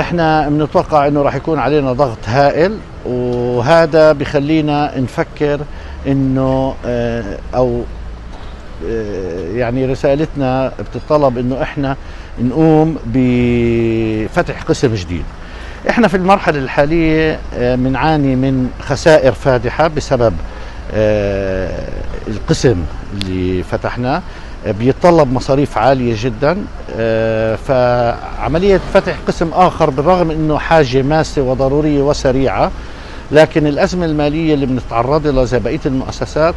إحنا بنتوقع انه راح يكون علينا ضغط هائل وهذا بخلينا نفكر انه آه، أو آه، يعني رسالتنا بتطلب انه إحنا نقوم بفتح قسم جديد. إحنا في المرحلة الحالية آه، بنعاني من خسائر فادحة بسبب القسم اللي فتحناه. بيتطلب مصاريف عالية جدا آه، فعملية فتح قسم آخر بالرغم أنه حاجة ماسة وضرورية وسريعة لكن الأزمة المالية اللي بنتعرض لها زي بقية المؤسسات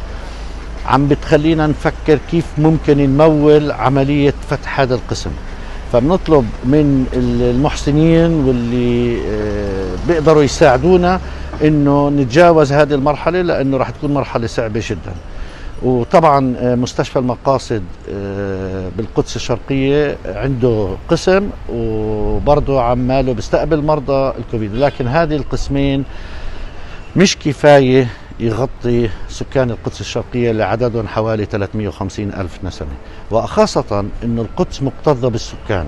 عم بتخلينا نفكر كيف ممكن نمول عملية فتح هذا القسم. فبنطلب من المحسنين واللي آه، بيقدروا يساعدونا إنه نتجاوز هذه المرحلة لأنه راح تكون مرحلة صعبة جدا. وطبعا آه، مستشفى المقاصد آه، بالقدس الشرقية عنده قسم وبرضه عماله بيستقبل مرضى الكوفيد. لكن هذه القسمين مش كفاية يغطي سكان القدس الشرقية اللي عددهم حوالي 350 ألف نسمة. وخاصة أن القدس مكتظة بالسكان.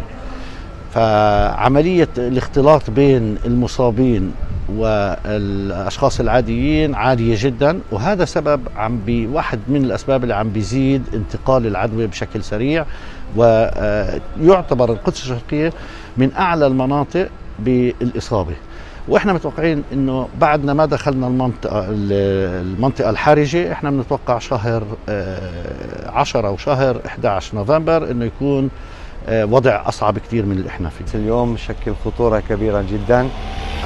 فعملية الاختلاط بين المصابين والأشخاص العاديين عالية جدا وهذا سبب عم بي واحد من الأسباب اللي عم بيزيد انتقال العدوى بشكل سريع ويعتبر القدس الشرقية من أعلى المناطق بالإصابة. وإحنا متوقعين إنه بعدنا ما دخلنا المنطقة المنطقة الحرجة إحنا بنتوقع شهر 10 أو شهر 11 نوفمبر إنه يكون آه، وضع أصعب كثير من اللي إحنا فيه. اليوم شكل خطورة كبيرة جدا.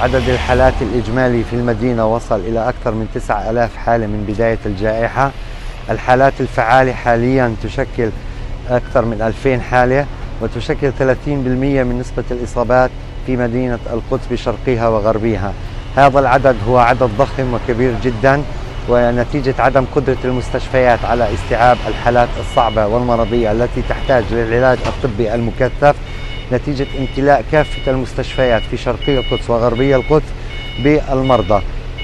عدد الحالات الإجمالي في المدينة وصل إلى أكثر من 9000 حالة من بداية الجائحة. الحالات الفعالة حاليا تشكل أكثر من 2000 حالة وتشكل 30% من نسبة الإصابات في مدينة القدس بشرقها وغربها هذا العدد هو عدد ضخم وكبير جدا ونتيجة عدم قدرة المستشفيات على استيعاب الحالات الصعبة والمرضية التي تحتاج للعلاج الطبي المكثف. نتيجة امتلاء كافة المستشفيات في شرقي القدس وغربي القدس بالمرضى.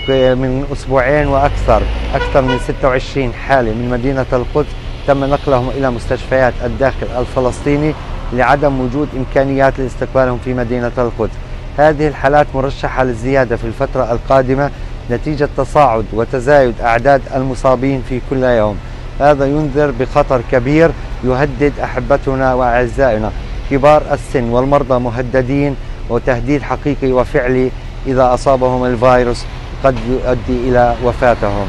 من أسبوعين وأكثر أكثر من 26 حالة من مدينة القدس تم نقلهم إلى مستشفيات الداخل الفلسطيني لعدم وجود إمكانيات لاستقبالهم في مدينة القدس. هذه الحالات مرشحة للزيادة في الفترة القادمة نتيجة تصاعد وتزايد أعداد المصابين في كل يوم. هذا ينذر بخطر كبير يهدد أحبتنا وأعزائنا. كبار السن والمرضى مهددين وتهديد حقيقي وفعلي إذا أصابهم الفيروس قد يؤدي إلى وفاتهم.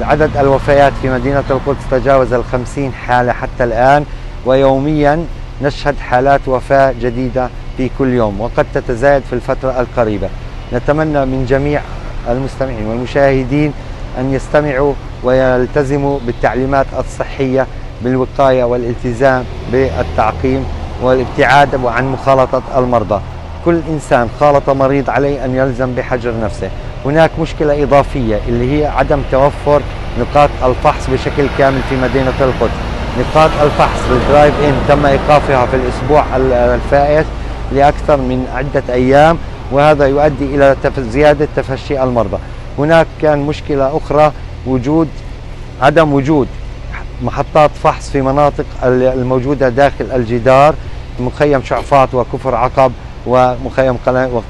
عدد الوفيات في مدينة القدس تجاوز الخمسين حالة حتى الآن ويوميا نشهد حالات وفاة جديدة في كل يوم وقد تتزايد في الفترة القريبة. نتمنى من جميع المستمعين والمشاهدين أن يستمعوا ويلتزموا بالتعليمات الصحية بالوقاية والالتزام بالتعقيم والابتعاد عن مخالطة المرضى. كل إنسان خالط مريض عليه أن يلزم بحجر نفسه. هناك مشكلة إضافية اللي هي عدم توفر نقاط الفحص بشكل كامل في مدينة القدس. نقاط الفحص الدرايف إن تم إيقافها في الأسبوع الفائت لأكثر من عدة أيام وهذا يؤدي إلى زيادة تفشي المرضى. هناك كان مشكلة أخرى وجود عدم وجود محطات فحص في مناطق الموجودة داخل الجدار. مخيم شعفاط وكفر عقب ومخيم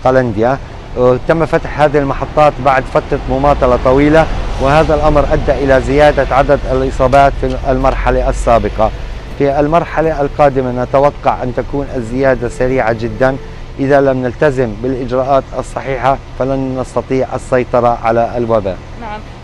قلنديا تم فتح هذه المحطات بعد فترة مماطلة طويلة وهذا الأمر أدى إلى زيادة عدد الإصابات في المرحلة السابقة. في المرحلة القادمة نتوقع أن تكون الزيادة سريعة جدا. إذا لم نلتزم بالإجراءات الصحيحة فلن نستطيع السيطرة على الوباء. نعم.